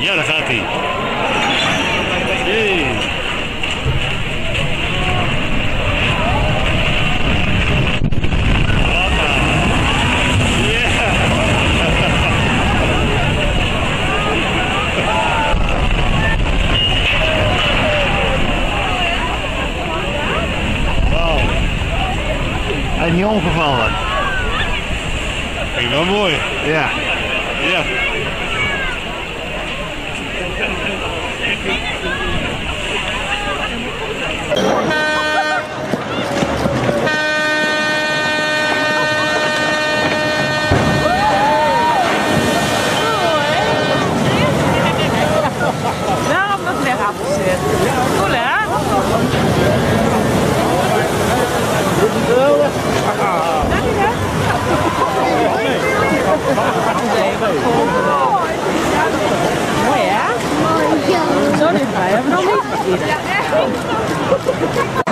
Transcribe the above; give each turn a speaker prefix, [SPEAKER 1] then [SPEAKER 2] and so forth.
[SPEAKER 1] Ja, dat gaat hij. Hey. En niet omgevallen. Vind ik wel mooi. Ja. Ja. あ。ハハハハ!